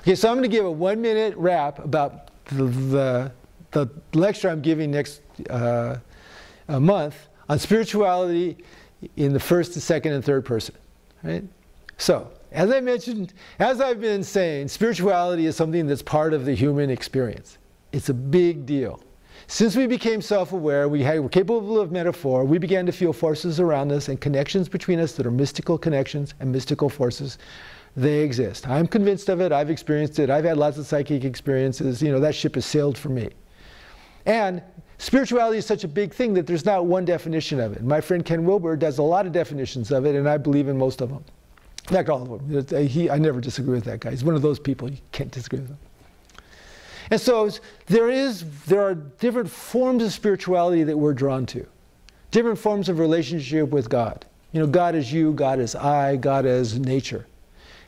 Okay, so I'm going to give a one minute wrap about the, the, the lecture I'm giving next uh, month on spirituality in the first, the second, and third person. Right? So, as I mentioned, as I've been saying, spirituality is something that's part of the human experience. It's a big deal. Since we became self aware, we had, were capable of metaphor, we began to feel forces around us and connections between us that are mystical connections and mystical forces. They exist. I'm convinced of it. I've experienced it. I've had lots of psychic experiences. You know, that ship has sailed for me. And spirituality is such a big thing that there's not one definition of it. My friend Ken Wilber does a lot of definitions of it, and I believe in most of them. In fact, all of them. Uh, he, I never disagree with that guy. He's one of those people you can't disagree with him. And so there, is, there are different forms of spirituality that we're drawn to, different forms of relationship with God. You know, God is you, God is I, God is nature.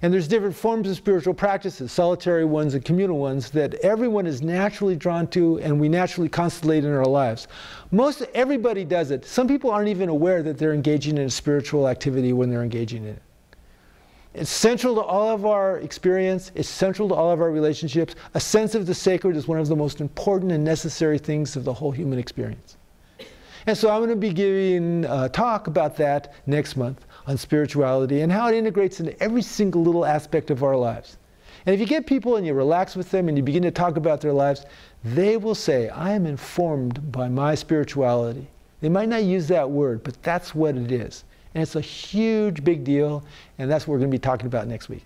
And there's different forms of spiritual practices, solitary ones and communal ones, that everyone is naturally drawn to and we naturally constellate in our lives. Most everybody does it. Some people aren't even aware that they're engaging in a spiritual activity when they're engaging in it. It's central to all of our experience, it's central to all of our relationships. A sense of the sacred is one of the most important and necessary things of the whole human experience. And so I'm going to be giving a talk about that next month on spirituality and how it integrates into every single little aspect of our lives. And if you get people and you relax with them and you begin to talk about their lives, they will say, I am informed by my spirituality. They might not use that word, but that's what it is. And it's a huge, big deal, and that's what we're going to be talking about next week.